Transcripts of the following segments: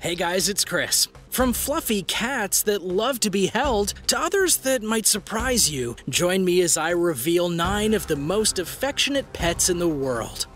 Hey guys, it's Chris. From fluffy cats that love to be held to others that might surprise you, join me as I reveal nine of the most affectionate pets in the world.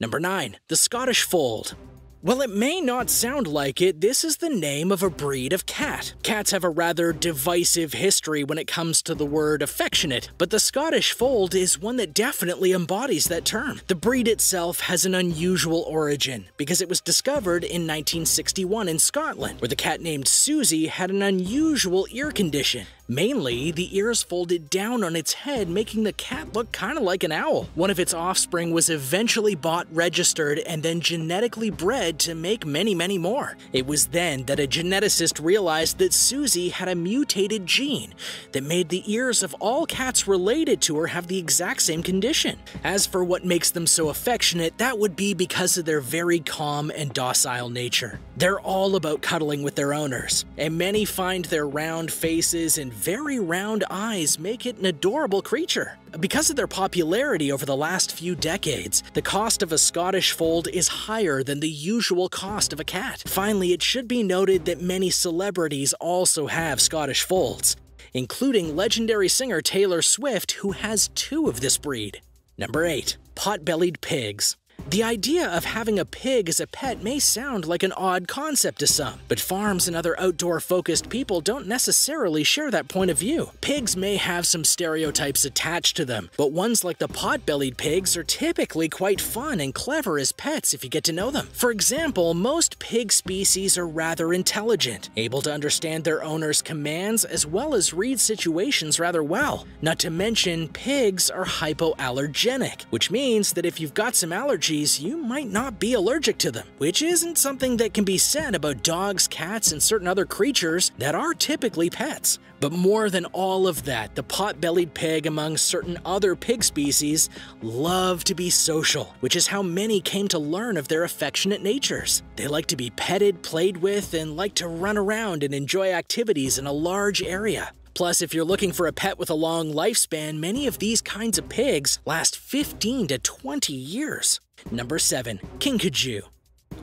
Number 9. The Scottish Fold. Well, it may not sound like it, this is the name of a breed of cat. Cats have a rather divisive history when it comes to the word affectionate, but the Scottish Fold is one that definitely embodies that term. The breed itself has an unusual origin because it was discovered in 1961 in Scotland, where the cat named Susie had an unusual ear condition. Mainly, the ears folded down on its head, making the cat look kind of like an owl. One of its offspring was eventually bought, registered, and then genetically bred to make many, many more. It was then that a geneticist realized that Susie had a mutated gene that made the ears of all cats related to her have the exact same condition. As for what makes them so affectionate, that would be because of their very calm and docile nature. They're all about cuddling with their owners, and many find their round faces and very round eyes make it an adorable creature. Because of their popularity over the last few decades, the cost of a Scottish fold is higher than the usual cost of a cat. Finally, it should be noted that many celebrities also have Scottish folds, including legendary singer Taylor Swift, who has two of this breed. Number 8. Pot-bellied pigs. The idea of having a pig as a pet may sound like an odd concept to some, but farms and other outdoor focused people don't necessarily share that point of view. Pigs may have some stereotypes attached to them, but ones like the pot bellied pigs are typically quite fun and clever as pets if you get to know them. For example, most pig species are rather intelligent, able to understand their owner's commands as well as read situations rather well. Not to mention, pigs are hypoallergenic, which means that if you've got some allergies, you might not be allergic to them, which isn't something that can be said about dogs, cats, and certain other creatures that are typically pets. But more than all of that, the pot-bellied pig among certain other pig species love to be social, which is how many came to learn of their affectionate natures. They like to be petted, played with, and like to run around and enjoy activities in a large area. Plus, if you're looking for a pet with a long lifespan, many of these kinds of pigs last 15 to 20 years. Number 7. Kinkajou.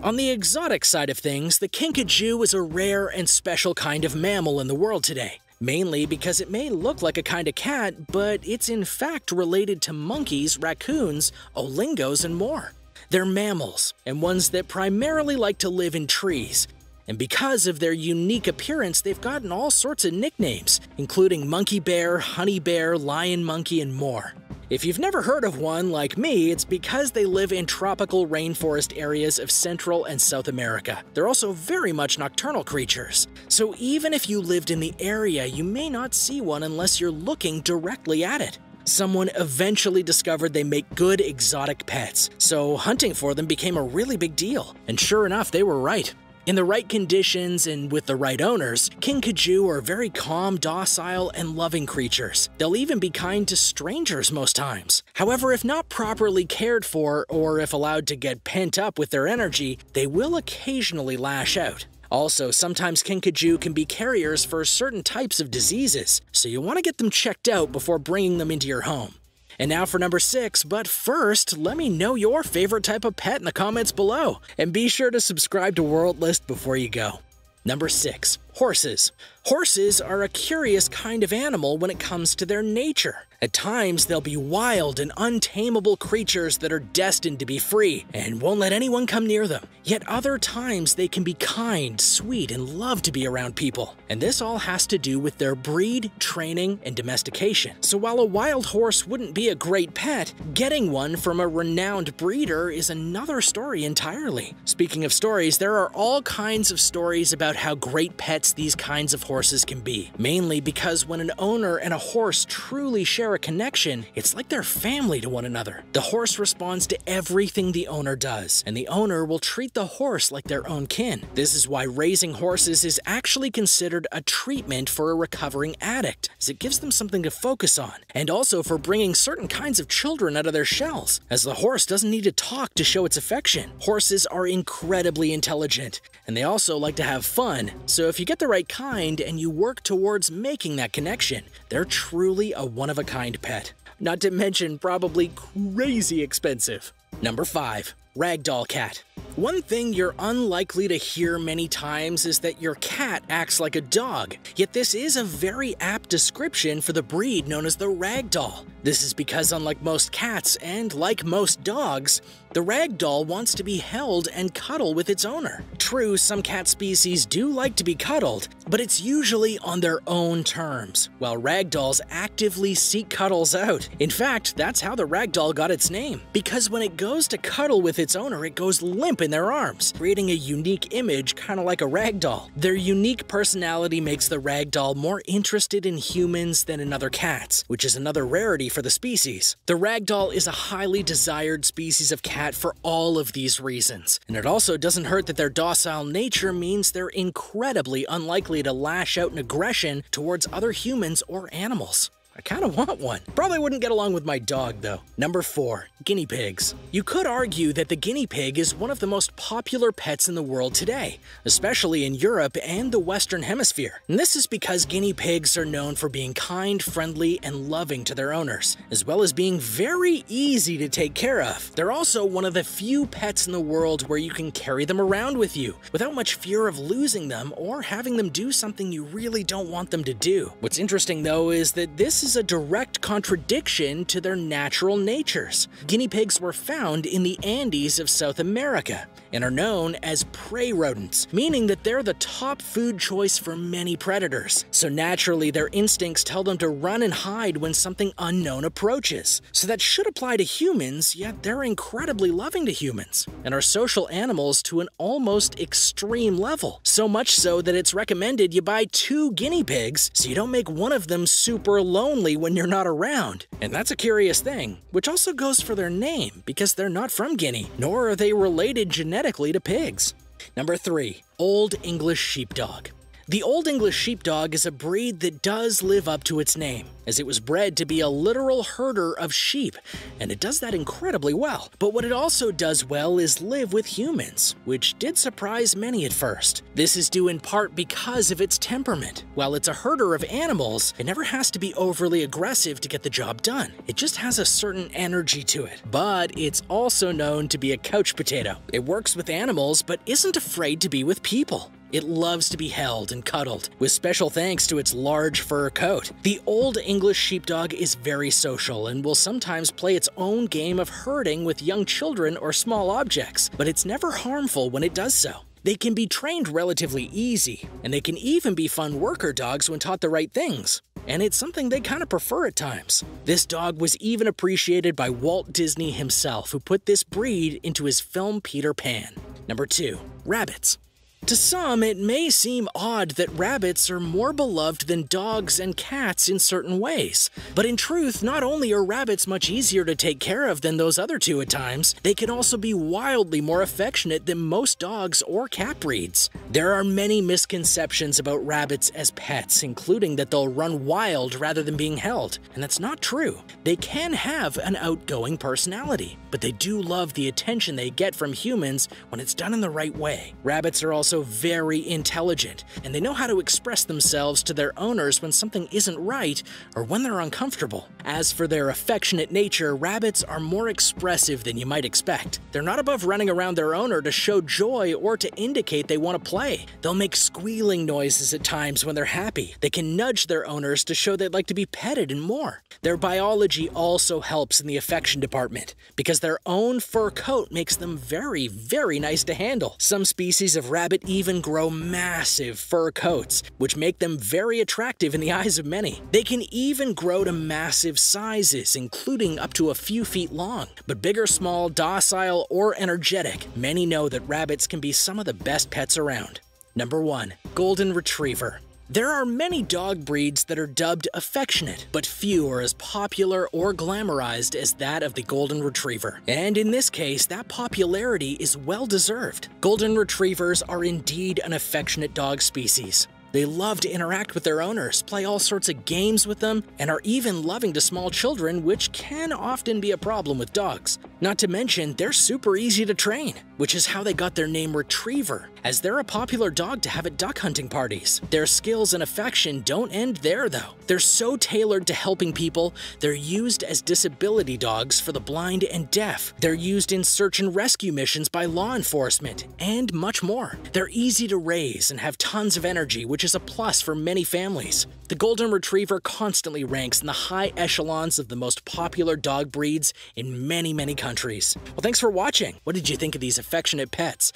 On the exotic side of things, the kinkajou is a rare and special kind of mammal in the world today. Mainly because it may look like a kind of cat, but it's in fact related to monkeys, raccoons, olingos, and more. They're mammals, and ones that primarily like to live in trees, and because of their unique appearance, they've gotten all sorts of nicknames, including monkey bear, honey bear, lion monkey, and more. If you've never heard of one like me, it's because they live in tropical rainforest areas of Central and South America. They're also very much nocturnal creatures. So even if you lived in the area, you may not see one unless you're looking directly at it. Someone eventually discovered they make good exotic pets, so hunting for them became a really big deal. And sure enough, they were right. In the right conditions and with the right owners, kinkajou are very calm, docile, and loving creatures. They'll even be kind to strangers most times. However, if not properly cared for or if allowed to get pent up with their energy, they will occasionally lash out. Also, sometimes kinkajou can be carriers for certain types of diseases, so you want to get them checked out before bringing them into your home. And now for number six, but first, let me know your favorite type of pet in the comments below. And be sure to subscribe to World List before you go. Number six, horses. Horses are a curious kind of animal when it comes to their nature. At times, they'll be wild and untamable creatures that are destined to be free and won't let anyone come near them. Yet other times, they can be kind, sweet, and love to be around people. And this all has to do with their breed, training, and domestication. So while a wild horse wouldn't be a great pet, getting one from a renowned breeder is another story entirely. Speaking of stories, there are all kinds of stories about how great pets these kinds of horses can be. Mainly because when an owner and a horse truly share a connection, it's like they're family to one another. The horse responds to everything the owner does, and the owner will treat the horse like their own kin. This is why raising horses is actually considered a treatment for a recovering addict, as it gives them something to focus on, and also for bringing certain kinds of children out of their shells, as the horse doesn't need to talk to show its affection. Horses are incredibly intelligent, and they also like to have fun, so if you get the right kind and you work towards making that connection, they're truly a one of a kind pet. not to mention probably crazy expensive. Number 5. Ragdoll Cat. One thing you're unlikely to hear many times is that your cat acts like a dog, yet this is a very apt description for the breed known as the ragdoll. This is because unlike most cats, and like most dogs, the ragdoll wants to be held and cuddle with its owner. True, some cat species do like to be cuddled, but it's usually on their own terms, while ragdolls actively seek cuddles out. In fact, that's how the ragdoll got its name, because when it goes to cuddle with its owner, it goes limp in their arms, creating a unique image kind of like a ragdoll. Their unique personality makes the ragdoll more interested in humans than in other cats, which is another rarity for the species. The ragdoll is a highly desired species of cat for all of these reasons, and it also doesn't hurt that their docile nature means they're incredibly unlikely to lash out in aggression towards other humans or animals. I kind of want one. Probably wouldn't get along with my dog, though. Number 4. Guinea pigs. You could argue that the guinea pig is one of the most popular pets in the world today, especially in Europe and the Western Hemisphere. And this is because guinea pigs are known for being kind, friendly, and loving to their owners, as well as being very easy to take care of. They're also one of the few pets in the world where you can carry them around with you without much fear of losing them or having them do something you really don't want them to do. What's interesting, though, is that this is a direct contradiction to their natural natures. Guinea pigs were found in the Andes of South America and are known as prey rodents, meaning that they're the top food choice for many predators. So naturally, their instincts tell them to run and hide when something unknown approaches. So that should apply to humans, yet they're incredibly loving to humans and are social animals to an almost extreme level. So much so that it's recommended you buy two guinea pigs so you don't make one of them super lonely when you're not around. And that's a curious thing, which also goes for their name because they're not from Guinea, nor are they related genetically to pigs. Number 3. Old English Sheepdog. The Old English Sheepdog is a breed that does live up to its name, as it was bred to be a literal herder of sheep, and it does that incredibly well. But what it also does well is live with humans, which did surprise many at first. This is due in part because of its temperament. While it's a herder of animals, it never has to be overly aggressive to get the job done. It just has a certain energy to it. But it's also known to be a couch potato. It works with animals, but isn't afraid to be with people. It loves to be held and cuddled, with special thanks to its large fur coat. The Old English English sheepdog is very social and will sometimes play its own game of herding with young children or small objects, but it's never harmful when it does so. They can be trained relatively easy, and they can even be fun worker dogs when taught the right things. And it's something they kind of prefer at times. This dog was even appreciated by Walt Disney himself, who put this breed into his film Peter Pan. Number 2. Rabbits. To some, it may seem odd that rabbits are more beloved than dogs and cats in certain ways. But in truth, not only are rabbits much easier to take care of than those other two at times, they can also be wildly more affectionate than most dogs or cat breeds. There are many misconceptions about rabbits as pets, including that they'll run wild rather than being held, and that's not true. They can have an outgoing personality, but they do love the attention they get from humans when it's done in the right way. Rabbits are also very intelligent, and they know how to express themselves to their owners when something isn't right or when they're uncomfortable. As for their affectionate nature, rabbits are more expressive than you might expect. They're not above running around their owner to show joy or to indicate they want to play. They'll make squealing noises at times when they're happy. They can nudge their owners to show they'd like to be petted and more. Their biology also helps in the affection department because their own fur coat makes them very, very nice to handle. Some species of rabbit even grow massive fur coats, which make them very attractive in the eyes of many. They can even grow to massive sizes, including up to a few feet long. But big or small, docile, or energetic, many know that rabbits can be some of the best pets around. Number 1. Golden Retriever there are many dog breeds that are dubbed affectionate, but few are as popular or glamorized as that of the Golden Retriever. And in this case, that popularity is well deserved. Golden Retrievers are indeed an affectionate dog species. They love to interact with their owners, play all sorts of games with them, and are even loving to small children, which can often be a problem with dogs. Not to mention, they're super easy to train, which is how they got their name Retriever, as they're a popular dog to have at duck hunting parties. Their skills and affection don't end there, though. They're so tailored to helping people, they're used as disability dogs for the blind and deaf. They're used in search and rescue missions by law enforcement, and much more. They're easy to raise and have tons of energy, which is a plus for many families. The Golden Retriever constantly ranks in the high echelons of the most popular dog breeds in many, many countries. Well, thanks for watching. What did you think of these affectionate pets?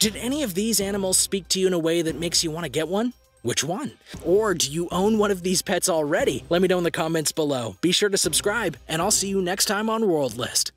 Did any of these animals speak to you in a way that makes you want to get one? Which one? Or do you own one of these pets already? Let me know in the comments below. Be sure to subscribe, and I'll see you next time on World List.